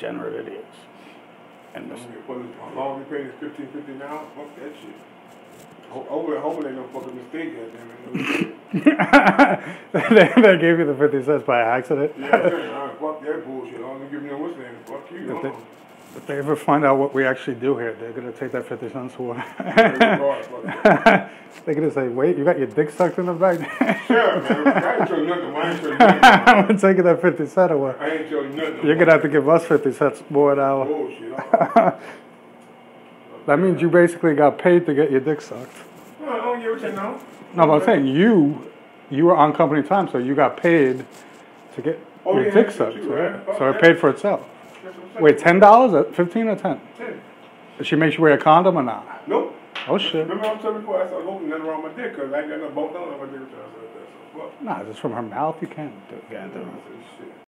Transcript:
degenerate idiots. And this, What is, how long we paying is fifteen fifty now? Fuck that shit. Ho- Hopefully, hopefully ain't no fucking mistake, goddamn they, they gave you the 50 cents by accident. Yeah, I'm saying, all right, fuck that bullshit. I don't give me no what's name. Fuck you. If they- ever find out what we actually do here, they're gonna take that 50 cents away. Very hard, fuck that. they're gonna say, wait, you got your dick sucked in the back? Sure, man. I ain't tell you nothing. I ain't you nothing. I'm taking that 50 cent away. I ain't tell you nothing. You're gonna have to give us 50 cents more an hour. Bullshit. That means you basically got paid to get your dick sucked. No, I don't give a shit now. No, but I'm saying you, you were on company time, so you got paid to get Oh, your yeah, dick sucked, right? right? So it oh, paid for itself. That's what I'm saying. Wait, ten dollars? At fifteen or ten? Ten. Does she make you wear a condom or not? Nope. Oh shit! Remember I was telling you before I started holding nothing wrong with my dick because I ain't got no bolt on my dick. So I said, so fuck. Nah, just from her mouth. You can't do, it. Shit.